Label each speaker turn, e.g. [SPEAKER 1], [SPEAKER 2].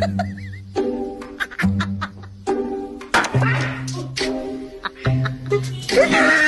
[SPEAKER 1] Ha ha ha!